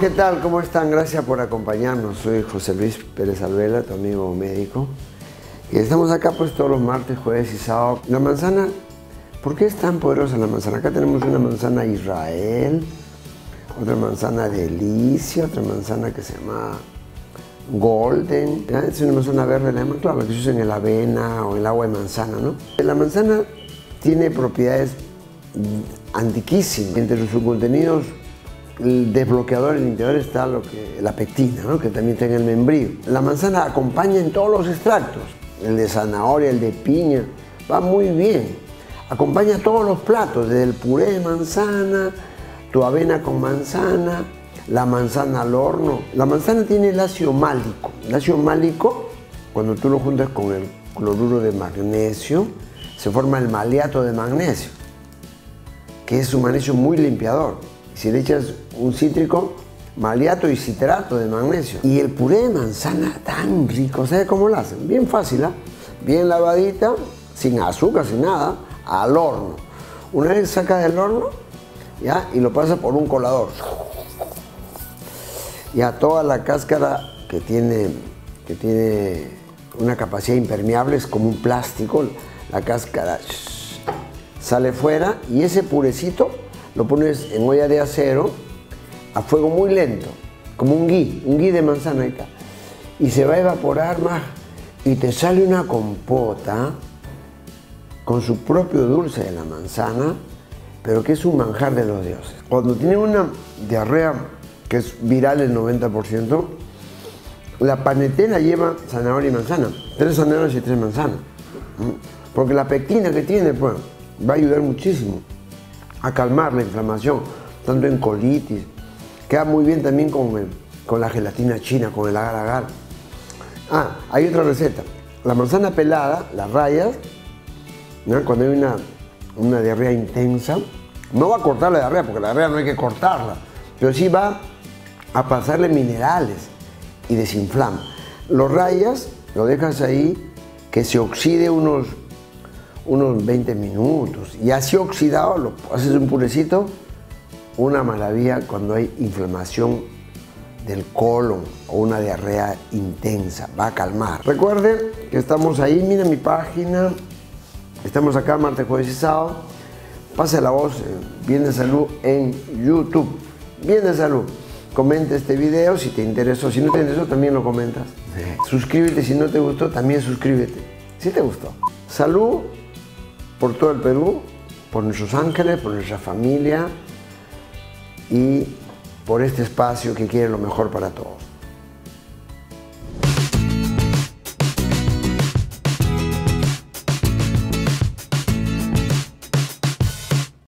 ¿Qué tal? ¿Cómo están? Gracias por acompañarnos. Soy José Luis Pérez Alvela, tu amigo médico. Y estamos acá pues todos los martes, jueves y sábado. La manzana, ¿por qué es tan poderosa la manzana? Acá tenemos una manzana Israel, otra manzana Delicia, otra manzana que se llama Golden. Es una manzana verde, la llaman, claro, que se usa en la avena o el agua de manzana, ¿no? La manzana tiene propiedades antiquísimas. Entre sus contenidos el desbloqueador en el interior está lo que, la pectina, ¿no? que también tiene el membrillo. La manzana acompaña en todos los extractos, el de zanahoria, el de piña, va muy bien. Acompaña todos los platos, desde el puré de manzana, tu avena con manzana, la manzana al horno. La manzana tiene el ácido málico. El ácido málico, cuando tú lo juntas con el cloruro de magnesio, se forma el maleato de magnesio, que es un magnesio muy limpiador. Si le echas un cítrico, maleato y citrato de magnesio. Y el puré de manzana tan rico, ¿sabes cómo lo hacen? Bien fácil, ¿ah? Bien lavadita, sin azúcar, sin nada, al horno. Una vez saca del horno, ¿ya? Y lo pasa por un colador. Ya toda la cáscara que tiene, que tiene una capacidad impermeable es como un plástico, la cáscara sale fuera y ese purecito lo pones en olla de acero a fuego muy lento, como un gui, un gui de manzana y tal. Y se va a evaporar más y te sale una compota con su propio dulce de la manzana, pero que es un manjar de los dioses. Cuando tienen una diarrea que es viral el 90%, la panetela lleva zanahoria y manzana, tres zanahorias y tres manzanas. Porque la pectina que tiene, pues, va a ayudar muchísimo a calmar la inflamación, tanto en colitis. Queda muy bien también con, con la gelatina china, con el agar agar. Ah, hay otra receta. La manzana pelada, las rayas, cuando hay una, una diarrea intensa, no va a cortar la diarrea, porque la diarrea no hay que cortarla, pero sí va a pasarle minerales y desinflama. Los rayas, lo dejas ahí, que se oxide unos unos 20 minutos y así oxidado lo haces un purecito, una maravilla cuando hay inflamación del colon o una diarrea intensa, va a calmar. Recuerden que estamos ahí, miren mi página, estamos acá martes, jueves y sábado. Pase la voz, eh, Bien de Salud en YouTube. Bien de Salud. Comente este video si te interesó. Si no te interesó, también lo comentas. Suscríbete si no te gustó, también suscríbete. Si te gustó. Salud por todo el Perú, por nuestros ángeles, por nuestra familia y por este espacio que quiere lo mejor para todos.